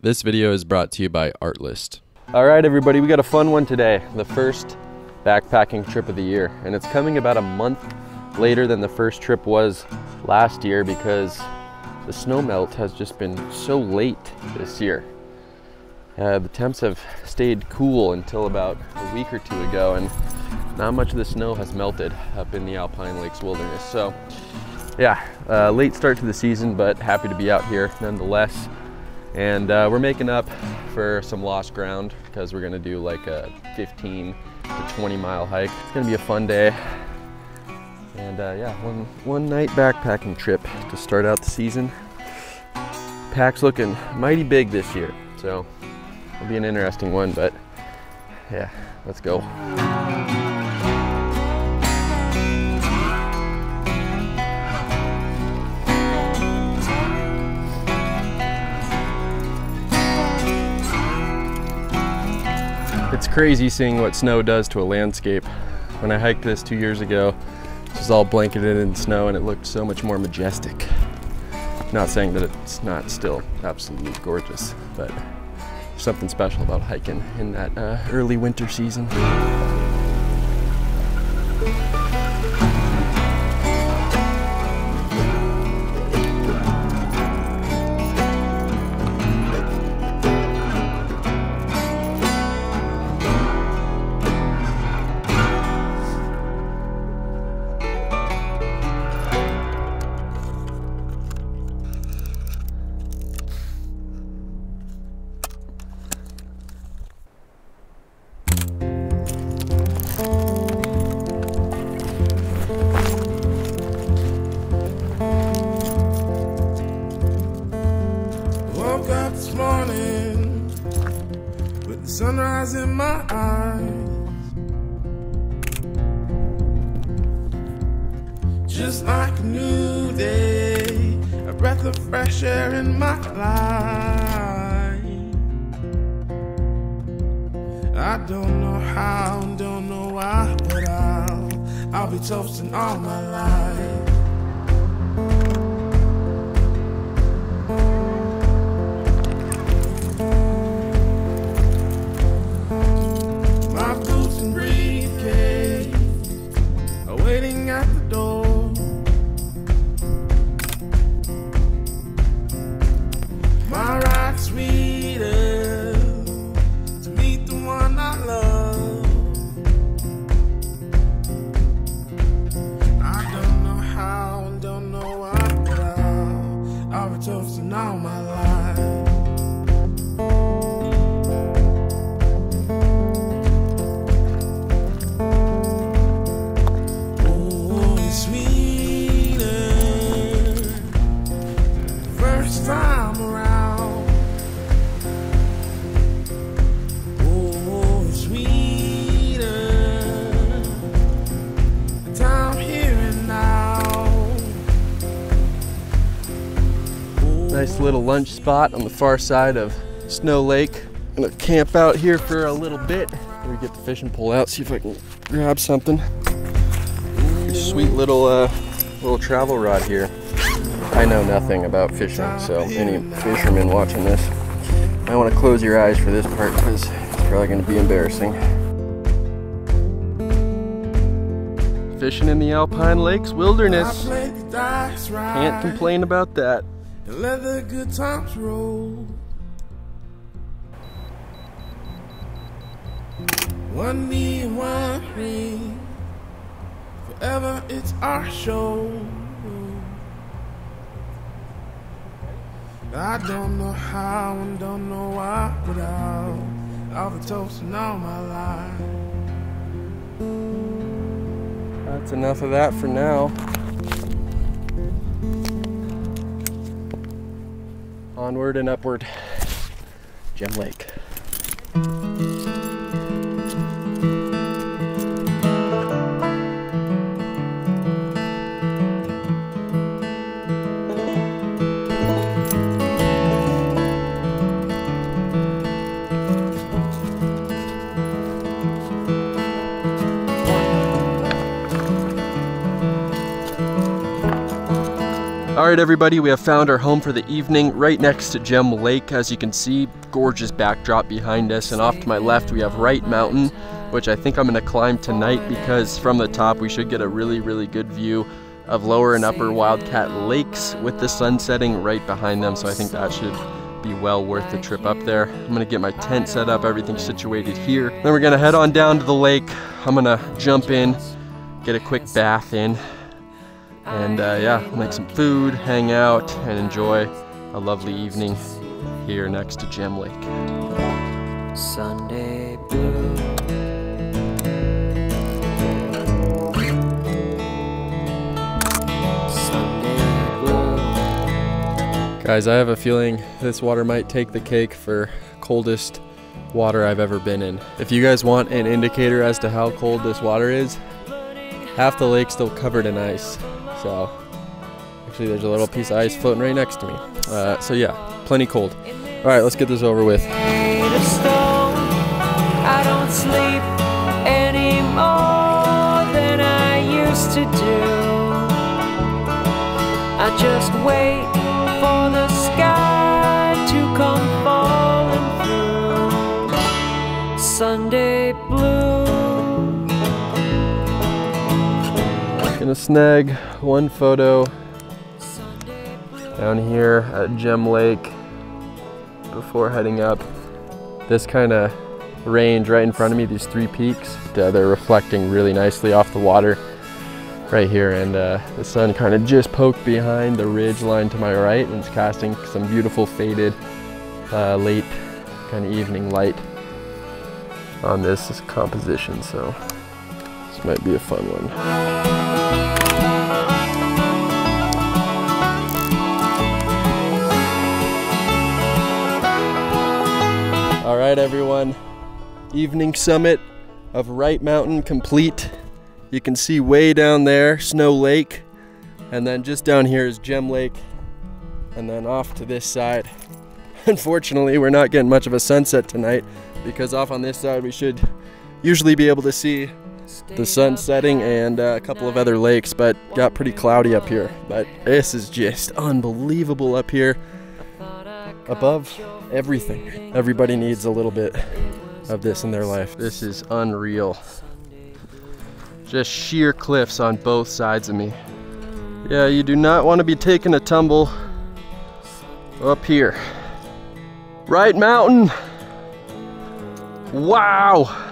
This video is brought to you by Artlist. All right, everybody, we got a fun one today. The first backpacking trip of the year. And it's coming about a month later than the first trip was last year because the snow melt has just been so late this year. Uh, the temps have stayed cool until about a week or two ago, and not much of the snow has melted up in the Alpine Lakes Wilderness. So, yeah, uh, late start to the season, but happy to be out here nonetheless. And uh, we're making up for some lost ground because we're gonna do like a 15 to 20 mile hike. It's gonna be a fun day. And uh, yeah, one, one night backpacking trip to start out the season. Pack's looking mighty big this year, so it'll be an interesting one, but yeah, let's go. Crazy seeing what snow does to a landscape. When I hiked this two years ago, it was all blanketed in snow and it looked so much more majestic. Not saying that it's not still absolutely gorgeous, but something special about hiking in that uh, early winter season. Just like a new day, a breath of fresh air in my life. I don't know how, don't know why, but I'll, I'll be toasting all my life. Nice little lunch spot on the far side of Snow Lake. Gonna camp out here for a little bit. We get the fishing pole out, see if I can grab something. Sweet little uh, little travel rod here. I know nothing about fishing, so any fishermen watching this, want to close your eyes for this part because it's probably going to be embarrassing. Fishing in the Alpine Lakes wilderness. Can't complain about that. And let the good times roll. One me, one ring. Forever it's our show. I don't know how and don't know why, but I'll, I'll be toasting all my life. That's enough of that for now. Onward and upward. Gem Lake. All All right, everybody, we have found our home for the evening right next to Gem Lake. As you can see, gorgeous backdrop behind us. And off to my left, we have Wright Mountain, which I think I'm gonna climb tonight because from the top, we should get a really, really good view of lower and upper Wildcat Lakes with the sun setting right behind them. So I think that should be well worth the trip up there. I'm gonna get my tent set up, everything situated here. Then we're gonna head on down to the lake. I'm gonna jump in, get a quick bath in, and uh, yeah, make some food, hang out, and enjoy a lovely evening here next to Gem Lake. Sunday blue. Sunday blue. Guys, I have a feeling this water might take the cake for coldest water I've ever been in. If you guys want an indicator as to how cold this water is, half the lake's still covered in ice. So, actually, there's a little piece of ice floating right next to me. Uh, so yeah, plenty cold. All right, let's get this over with. I sleep Gonna snag one photo down here at Gem Lake before heading up. This kind of range right in front of me, these three peaks, uh, they're reflecting really nicely off the water right here. And uh, the sun kind of just poked behind the ridge line to my right and it's casting some beautiful faded uh, late kind of evening light on this composition. So this might be a fun one. All right, everyone. Evening summit of Wright Mountain complete. You can see way down there Snow Lake, and then just down here is Gem Lake, and then off to this side. Unfortunately, we're not getting much of a sunset tonight because off on this side we should usually be able to see the sun setting and uh, a couple of other lakes, but got pretty cloudy up here. But this is just unbelievable up here above everything. Everybody needs a little bit of this in their life. This is unreal. Just sheer cliffs on both sides of me. Yeah, you do not want to be taking a tumble up here. Wright mountain. Wow.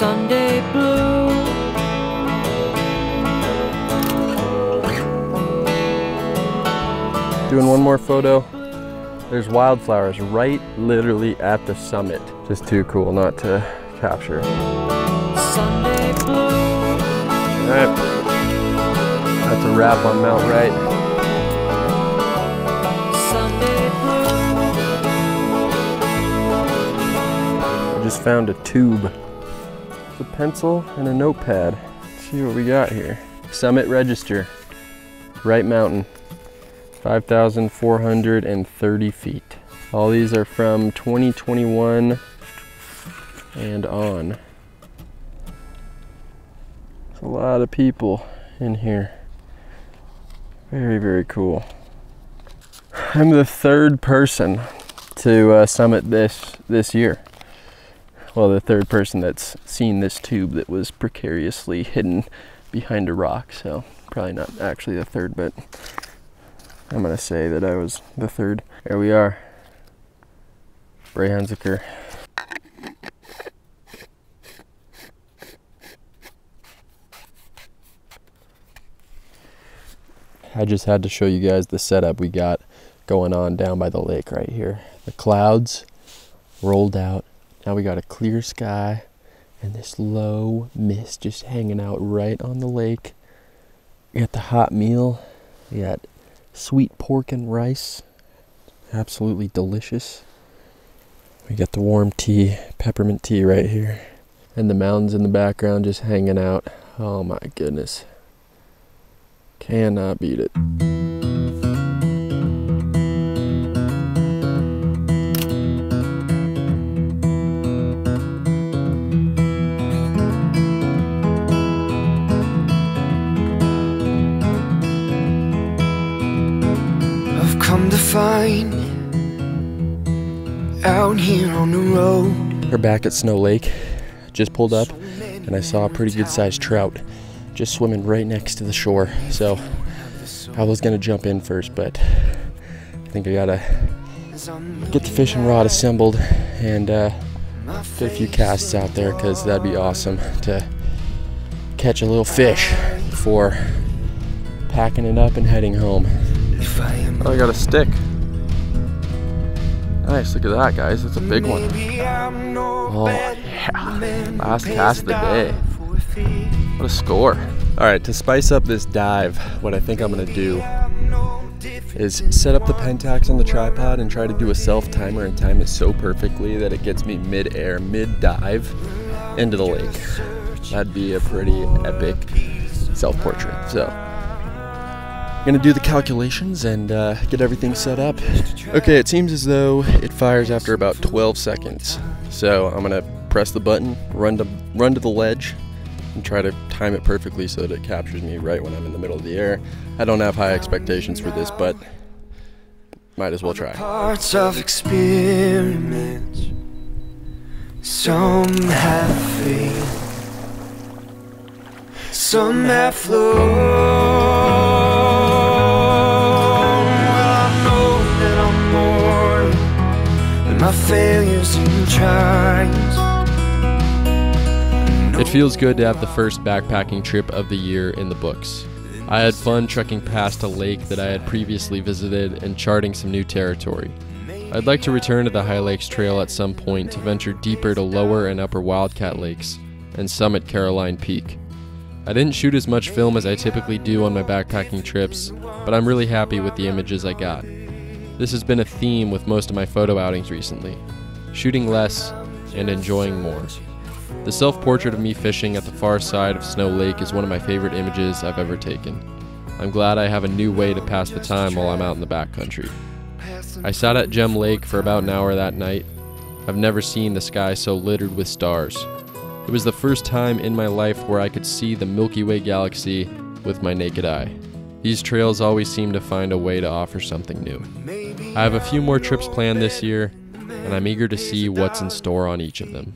Sunday blue. Doing one more photo. There's wildflowers right literally at the summit. Just too cool not to capture. Sunday blue. Alright. That's a wrap on Mount Wright. Sunday blue. I just found a tube. A pencil and a notepad. Let's see what we got here. Summit Register. Wright Mountain. 5,430 feet. All these are from 2021 and on. There's a lot of people in here. Very, very cool. I'm the third person to uh, summit this this year. Well, the third person that's seen this tube that was precariously hidden behind a rock. So probably not actually the third, but I'm gonna say that I was the third. There we are. Brae Hunziker. I just had to show you guys the setup we got going on down by the lake right here. The clouds rolled out. Now we got a clear sky and this low mist just hanging out right on the lake. We got the hot meal. We got sweet pork and rice. Absolutely delicious. We got the warm tea, peppermint tea right here. And the mountains in the background just hanging out. Oh my goodness. Cannot beat it. Find out here on the road. We're back at Snow Lake. Just pulled up and I saw a pretty good sized trout just swimming right next to the shore. So I was gonna jump in first, but I think I gotta get the fishing rod assembled and uh, get a few casts out there because that'd be awesome to catch a little fish before packing it up and heading home. If I am Oh, I got a stick. Nice, look at that, guys. It's a big one. Maybe I'm no Oh, yeah. Last cast of the day. for a fee. What a score. All right, to spice up this dive, what I think I'm gonna do I'm no different is set up the Pentax on the tripod and try to do a self timer and time it so perfectly that it gets me mid air, mid dive into the lake. That'd be a pretty epic self portrait. So, I'm gonna do the calculations and uh, get everything set up. Okay, it seems as though it fires after about 12 seconds. So, I'm gonna press the button, run to run to the ledge, and try to time it perfectly so that it captures me right when I'm in the middle of the air. I don't have high expectations for this, but might as well try. parts of experiments. Some have failed, some have flown. Failures and. It feels good to have the first backpacking trip of the year in the books. I had fun trekking past a lake that I had previously visited and charting some new territory. I'd like to return to the High Lakes Trail at some point to venture deeper to lower and upper Wildcat Lakes and summit Caroline Peak. I didn't shoot as much film as I typically do on my backpacking trips, but I'm really happy with the images I got. This has been a theme with most of my photo outings recently shooting less and enjoying more. The self portrait of me fishing at the far side of Snow Lake is one of my favorite images I've ever taken. I'm glad I have a new way to pass the time while I'm out in the backcountry. I sat at Gem Lake for about an hour that night. I've never seen the sky so littered with stars. It was the first time in my life where I could see the Milky Way galaxy with my naked eye. These trails always seem to find a way to offer something new. I have a few more trips planned this year, and I'm eager to see what's in store on each of them.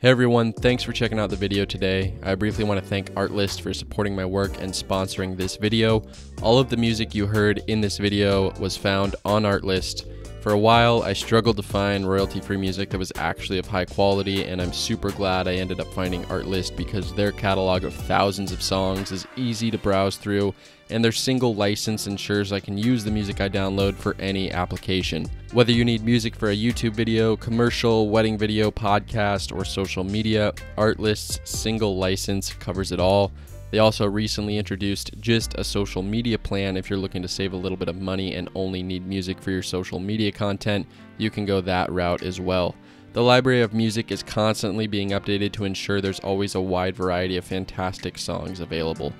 Hey everyone, thanks for checking out the video today. I briefly want to thank Artlist for supporting my work and sponsoring this video. All of the music you heard in this video was found on Artlist. For a while, I struggled to find royalty free music that was actually of high quality, and I'm super glad I ended up finding Artlist because their catalog of thousands of songs is easy to browse through, and their single license ensures I can use the music I download for any application. Whether you need music for a YouTube video, commercial, wedding video, podcast, or social media, Artlist's single license covers it all. They also recently introduced just a social media plan if you're looking to save a little bit of money and only need music for your social media content. You can go that route as well. The library of music is constantly being updated to ensure there's always a wide variety of fantastic songs available.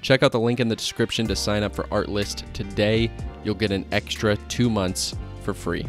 Check out the link in the description to sign up for Artlist today. You'll get an extra two months for free.